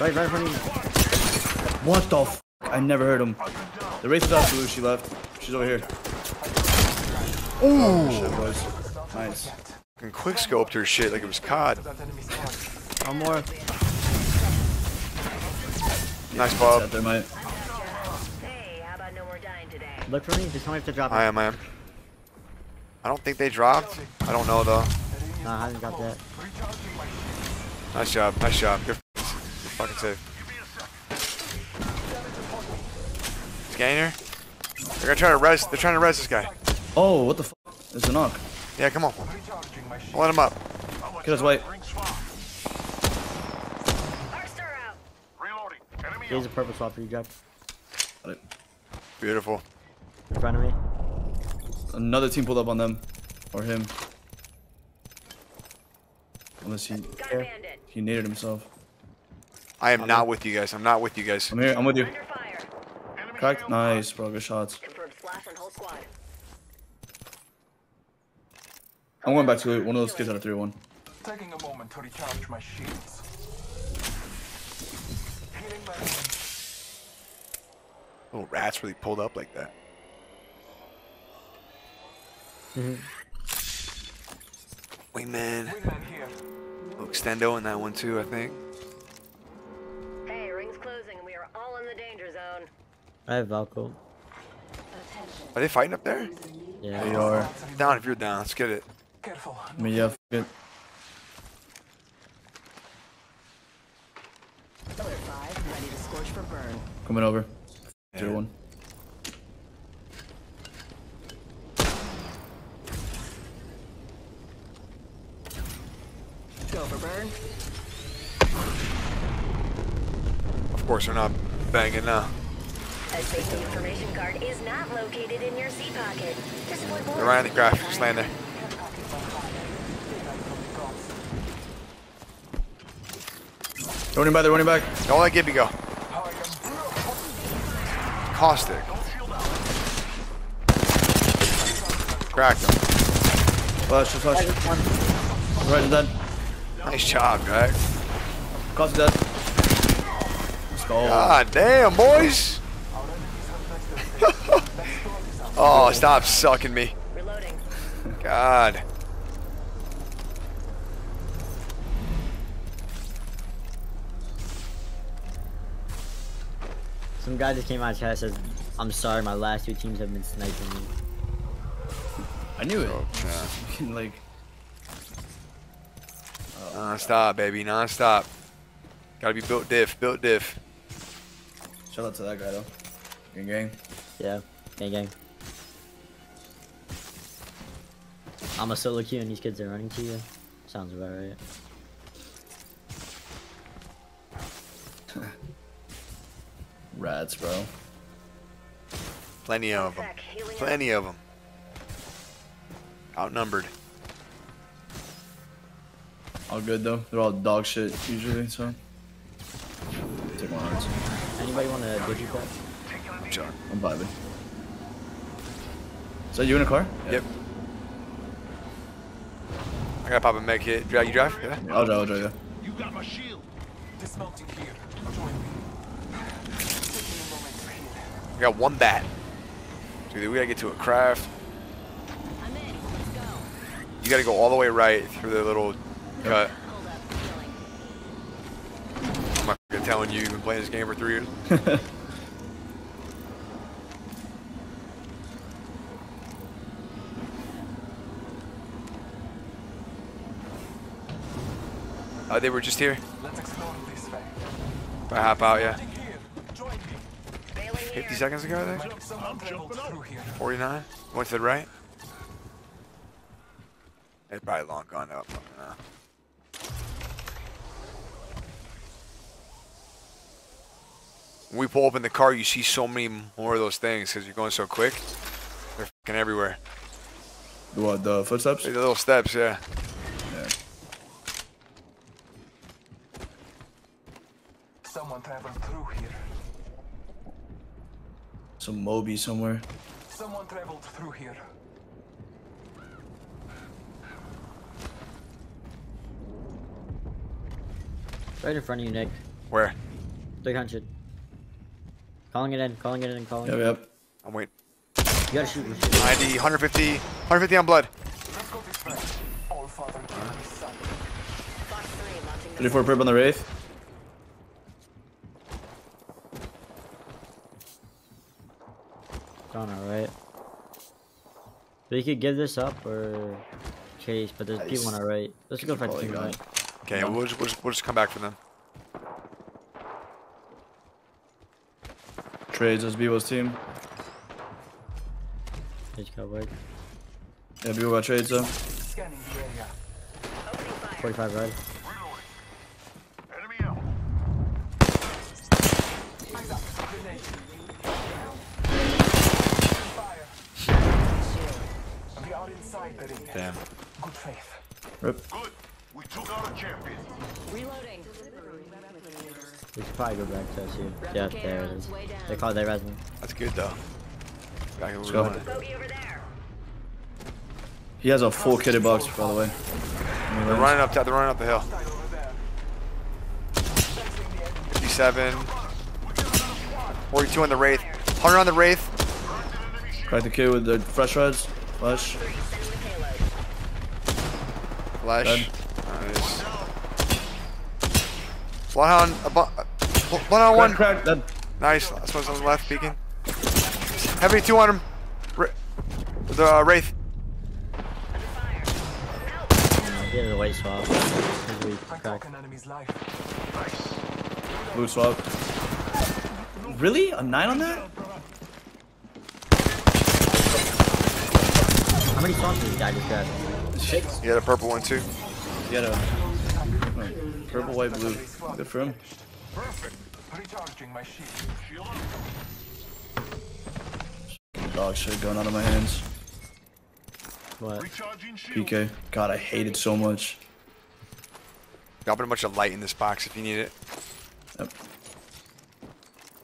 Right, right in front of you. What the f? I never heard him. The race is out blue. She left. She's over here. Ooh. Shit, boys. Nice. And quick scoped her shit like it was COD. One more. Nice Out Bob. there, mate. Hey, how about no more dying today? Look for me. Just tell me if to drop it. I am, I am. I don't think they dropped. I don't know though. No, I haven't got that. Nice job, nice job. You're f- you're fucking safe. Scanner? They're gonna try to res. They're trying to res this guy. Oh, what the f? There's a knock. Yeah, come on. Let him up. Get us white. Arster out. Reloading. Here's a purple swap for you, Jack. Got it. Beautiful. In front of me. Another team pulled up on them. Or him. Unless he Got a he naded himself. I am not with you guys. I'm not with you guys. I'm here. I'm with you. Under. Cracked. Nice, bro. Good shots. Confirmed flash on whole squad. I'm going back to it. One of those kids out of 3 1. Taking a moment to recharge my shields. Healing Little rats really pulled up like that. Mm-hmm. Wingman. wingman here. Extendo in that one too, I think. I have Valko. Are they fighting up there? Yeah. They are. Down if you're down. Let's get it. Careful. I mean, yeah, f it. Pillar 5, ready to scorch for burn. Coming over. 0 1. Go for burn. Of course, they're not banging now. A safety information card is not located in your C pocket. Just avoid They're right the graph. Just land there. Running back, they're running back. Don't let Gibby go. Caustic. Cracked him. Flash, flash. Right, dead. Nice job, guys. Cost dead. Let's go. God damn, boys. Oh, stop sucking me. Reloading. God. Some guy just came out of chat says, I'm sorry, my last two teams have been sniping me. I knew it. Oh, yeah. like, Non-stop, baby. Non-stop. Gotta be built diff. Built diff. shout out to that guy though. Gang gang. Yeah. Gang gang. I'm a solo queue and these kids are running to you. Sounds about right. Rats, bro. Plenty of them. Sec, healing up. Plenty of them. Outnumbered. All good though. They're all dog shit usually, so. Take one odds. Anybody want to digit that? Sure. I'm vibing. Is that you in a car? Yeah. Yep. I gotta pop a med kit. Drag you drive? Yeah. I'll drive, I'll drive, yeah. You got my shield. Dismounting here. Join me. Taking a moment to heal. I got one bat. Dude, we gotta get to a craft. I'm in. Let's go. You gotta go all the way right through the little cut. Hold up. I'm not telling you. You've been playing this game for three years. Uh, they were just here. Let's explore this I hop out, yeah. Here. Join me. Bailing 50 seconds ago, I think. Someone traveled through here. 49. Went to the right. They're probably long gone up. Uh, When we pull up in the car, you see so many more of those things because you're going so quick. They're fucking everywhere. The what? The footsteps? The little steps, yeah. Yeah. Someone traveled through here. Some Moby somewhere. Someone traveled through here. Right in front of you, Nick. Where? 300. Calling it in, calling it in, calling Yep, it in. yep. yep. I'm waiting. You gotta shoot, shoot. 90, 150, 150 on blood. Let's go this way. All father can son. Fox 3 launching the 34 perp on the Wraith. It's on alright. But you could give this up or chase, but there's people on our right. Let's go fight the Probably team right. it. Okay, we'll just, we'll, just, we'll just come back for them. Trades as Bevo's team. Page covered. Yeah, Bevo got trades though. Scanning the area. opening fire. 45 red. Damn. Good faith. Rip. Good. We took out a champion. Reloading. We should probably go back to SU. Yeah, there it is. They call it their resident. That's good though. Back where we go. wanted. Bogey over there. He has a full kitted box, by the way. They're running up. They're running up the hill. Side over there. 57. 42 on the wraith. 100 on the wraith. Crack the kid with the fresh rods. Flash. Sending the payload. Flash. Nice. Bloodhound. A bu- uh, Bloodhound one. Crack, crack. That. Nice. I suppose on the left, peeking. Heavy two on him. Ra- the uh, wraith. Fire. Help. Yeah, the white swap. As we I crack. took an enemy's life. Blue swap. Really? A 9 on that? How many swamps did this guy just grab? Six. He had a purple one too. You had a oh, purple, white, blue. Good for him. Perfect. Recharging my shield. Shield. Dog shit going out of my hands. What? Recharging. PK. God, I hate it so much. Got a bunch of light in this box if you need it. Yep.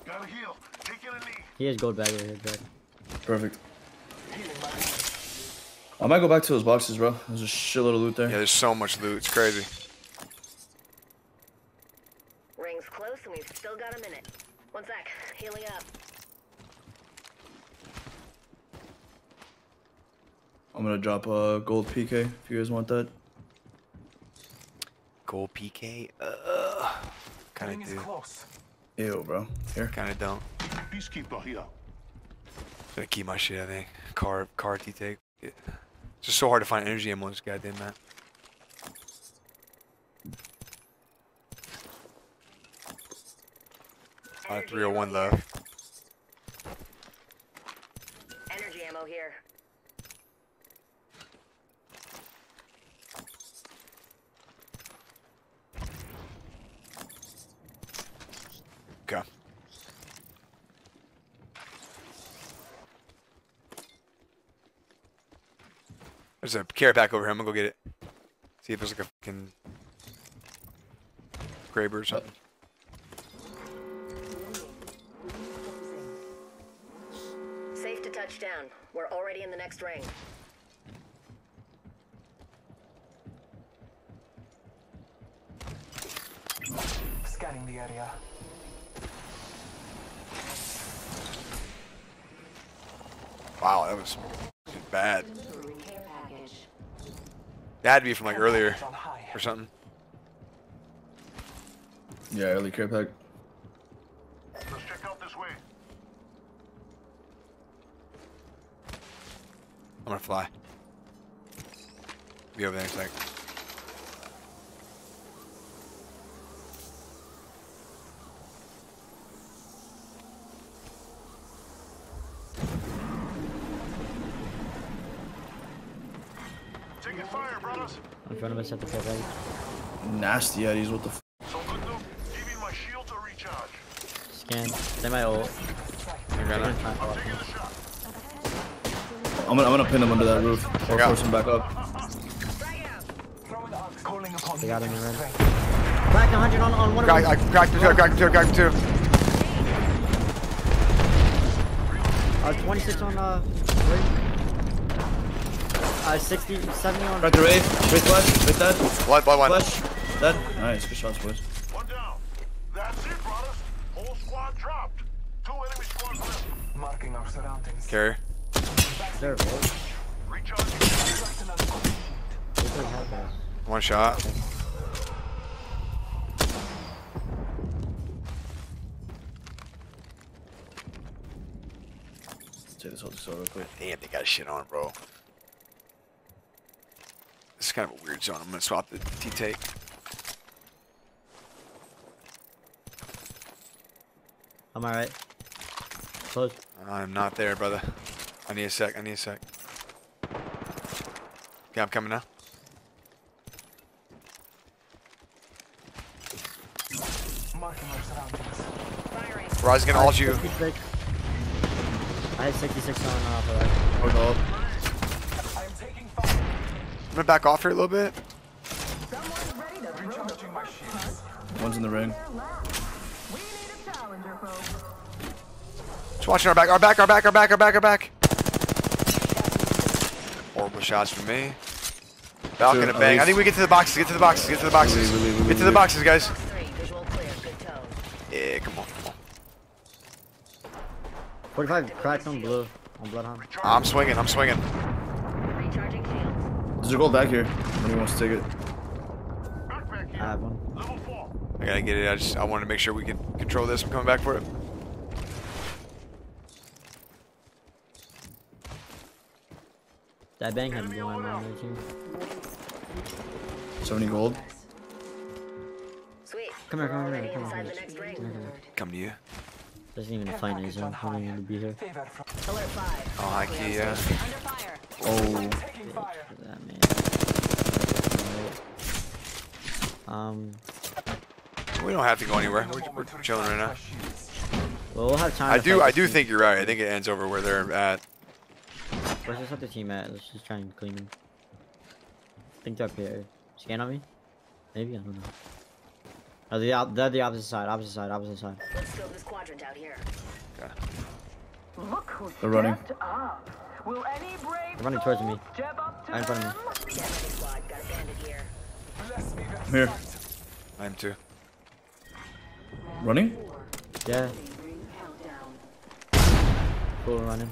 Gotta heal. Taking a. He has gold bag over here, Jack. Perfect. I might go back to those boxes, bro. There's a shitload of loot there. Yeah, there's so much loot. It's crazy. Ring's close and we've still got a minute. One sec. Healing up. I'm gonna drop a gold PK if you guys want that. Gold PK. Uh, kind Ring of is do. close. Ew, bro. Here. Kind of don't. Peacekeeper here. Gonna keep my shit. I think. Car, car T take. Yeah. It's just so hard to find energy ammo on this goddamn map. Uh, 301 left. Energy ammo here. Okay. There's a carrot pack over here. I'm gonna go get it. See if there's like a fucking Graber or uh, something. Safe to touch down. We're already in the next ring. Scanning the area. Wow, that was bad. That had to be from like earlier or something. Yeah, early care pack. Let's check out this way. I'm gonna fly. Be over there in a sec. In front of us at the care bag. Nasty Eddies, what the f? So good my shield. Scan. They might ult. You're They're gonna. gonna try and Taking a shot. I'm gonna, I'm gonna pin him under that roof. Or force him back up. Throwing the arc. Calling upon They got him in red. strength. Crack 100 on, on one of Crack, them. I cracked him too, I cracked him too, I cracked him too. Uh, 26 on, uh, ring. Uh, 60, 70 on. Got the rave. Rave flash. Rave dead. Light by one. Flash. Dead. Nice. Good shots, boys. One down. That's it, brothers. Whole squad dropped. Two enemy squad left. Marking our surroundings. Carrier. There it was. One shot. Let's take this whole disorder quick. Damn, they got shit on, bro. This is kind of a weird zone. I'm gonna swap the T take. I'm alright. Close. I'm not there, brother. I need a sec. I need a sec. Okay, I'm coming now. Marking our surroundings. Firing. Rise gonna ult you. I had 66 on uh, off of that. Hold hold. I am taking fire. I'm gonna back off here a little bit. Recharging my shields. One's in the ring. Just watching our back, our back, our back, our back, our back, our back. Horrible shots from me. Falcon Two, to at bang. I think we get to the boxes. Get to the boxes. Get to the boxes. Leave, leave, leave, Get to the boxes, guys. Three, visual clear, good tone. Yeah, come on, come on. 45 cracked on blue. On Bloodhound. I'm swinging. I'm swinging. Recharging shields. There's a gold back here. Nobody wants to take it. Back back I have one. I gotta get it. I just I wanted to make sure we can control this. I'm coming back for it. That bang had blue on there too. 70 gold. Sweet. Come here, come We're here, come inside here. the next ring. Come here, come here. Come to you. Doesn't even a find package his on own. I don't even to be here. Favor from oh, Alert five. Oh, hi, Clear Kia. station. Under fire. Oh. That man. Um. We don't have to go anywhere. We're, we're chilling right now. Well, we'll have time. I to do. I do team. think you're right. I think it ends over where they're at. Where's this other team at? Let's just try and clean them. I think they're up here. Scan on me? Maybe I don't know. Oh, they're the opposite side. Opposite side. Opposite side. Let's scope this quadrant out here. Look who They're running. up. Will any brave They're running towards me. soul Step up to Right in front of them? me. Get ready, squad. Got a bandit here. Bless me with Here. sight. I'm too. Running? Yeah. Cool running.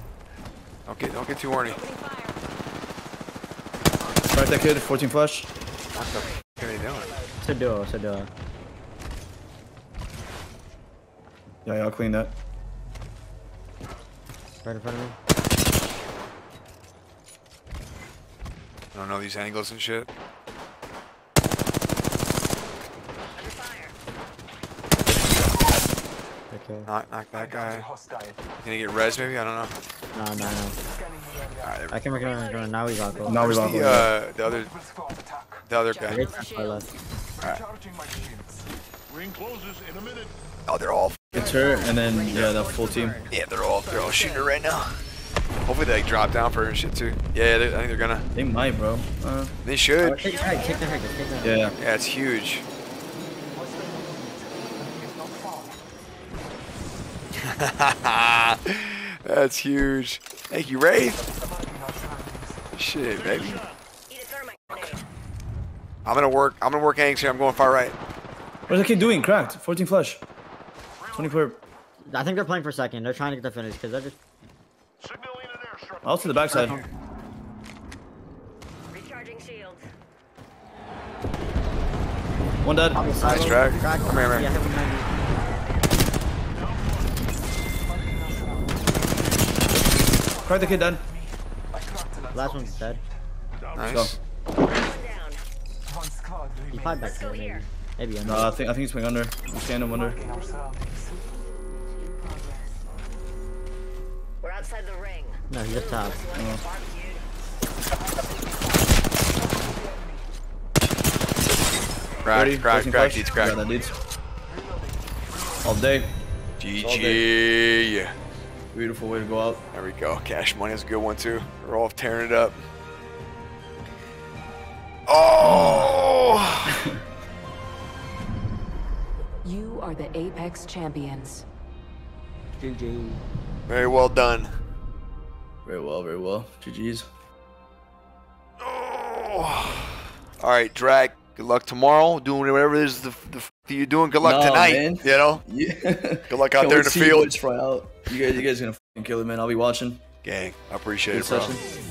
Don't get don't get too horny. Right, that kid. 14 flash. What the f are they doing? It's a duo. It's a duo. Yeah, yeah, I'll clean that. Right in front of me. I don't know these angles and shit. Okay. Knock knock that guy. Hostile. Can he get res maybe? I don't know. No, no, no. Scanning the area. Alright, there we I can recommend recommend now we lock off. Now we Where's lock the, on. uh, the other Multiple squad attack. the other guy. Right to our left. Recharging my shields. Ring closes in a minute. Oh, they're all. It's her, and then, yeah, that full team. Yeah, they're all they're all shooting her right now. Hopefully they like, drop down for her and shit too. Yeah, they, I think they're gonna. They might, bro. Uh, They should. Take the head. Take the head. Take the head. yeah, yeah. Yeah, it's huge. It's not far. That's huge. Thank you, Wraith. Marking our surroundings. Shit, baby. Eat a thermite grenade. I'm gonna work. I'm gonna work Angs here. I'm going far right. What's that kid doing? Cracked. 14 flash. 20 clear. I think they're playing for second. They're trying to get the finish because they're just. Signaling. I'll to the backside. Recharging shields. One dead. Nice track. Crack. Come here, man. Yeah, hit with 90. Crack the kid dead. I cracked another Last one's dead. Nice. One down. One squad He remains. probably back Let's go there maybe. Here. Maybe under. No, I think I think he's playing under. I'm scanning him under. Marking our surroundings. We're outside the ring. No, he's up top. Unless you want to get barbecued. Crack, 30, crack, 14 crack. flash. Crack. Yeah, that leads. All day. GG. Beautiful way to go out. There we go. Cash money is a good one too. We're all tearing it up. Oh! Are the Apex Champions. GG. Very well done. Very well, very well. GG's. Oh. All right, drag. Good luck tomorrow, doing whatever it is the, the f- you're doing. Good luck Nah, tonight. man. You know, Yeah. good luck out there in the to see field, out. You guys, you guys gonna kill it, man. I'll be watching. gang. I appreciate Good it, bro. session.